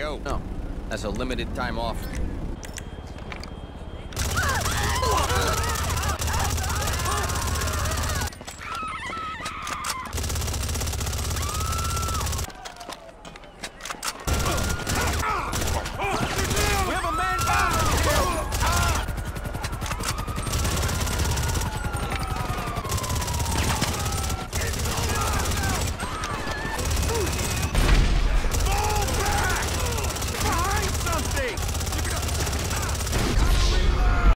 go. No, that's a limited time offer.